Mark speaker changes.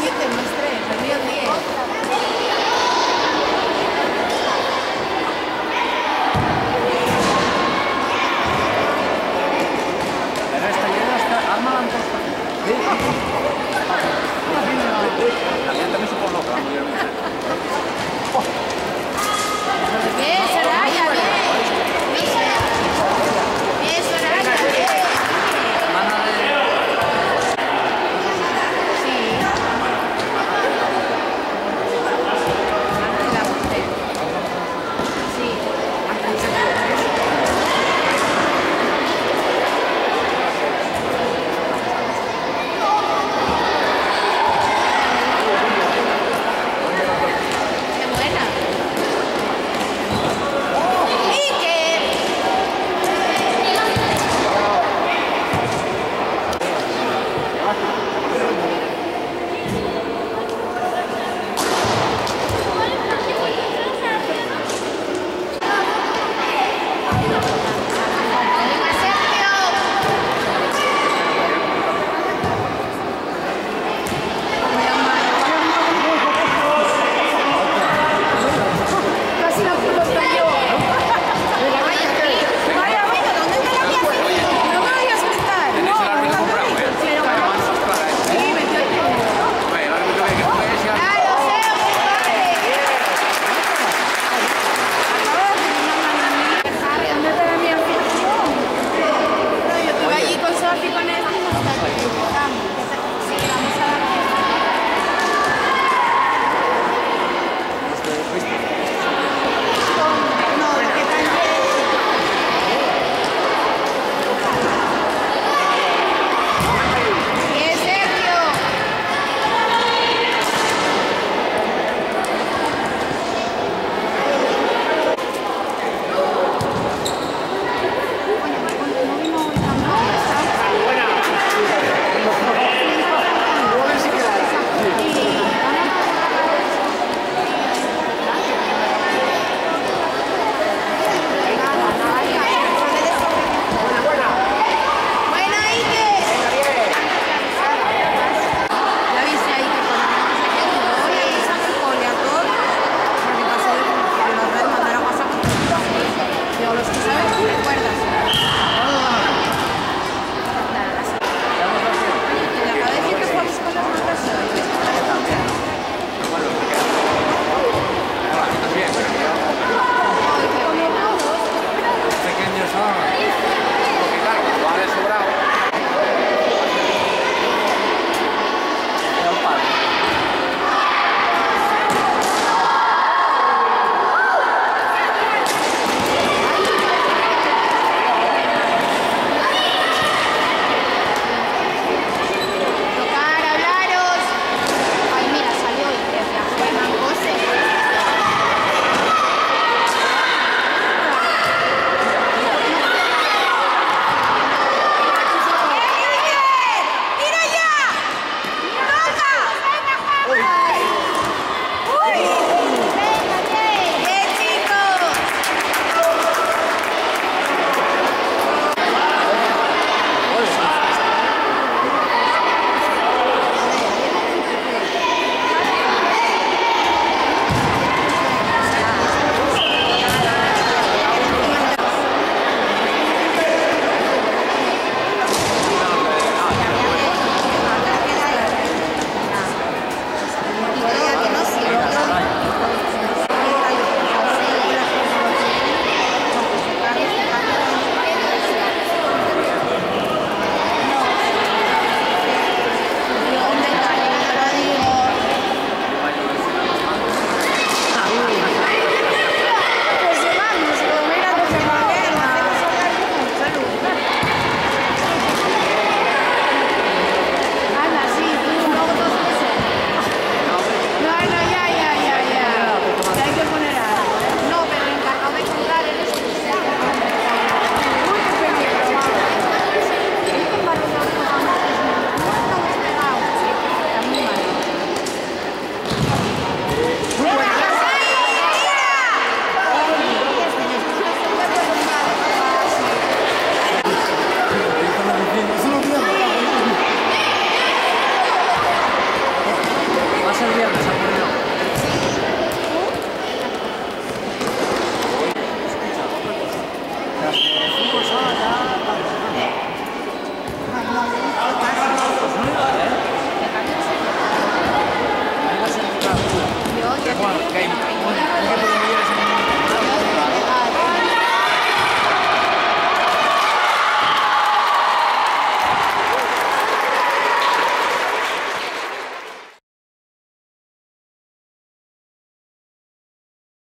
Speaker 1: siguiente muestre, el mío 10.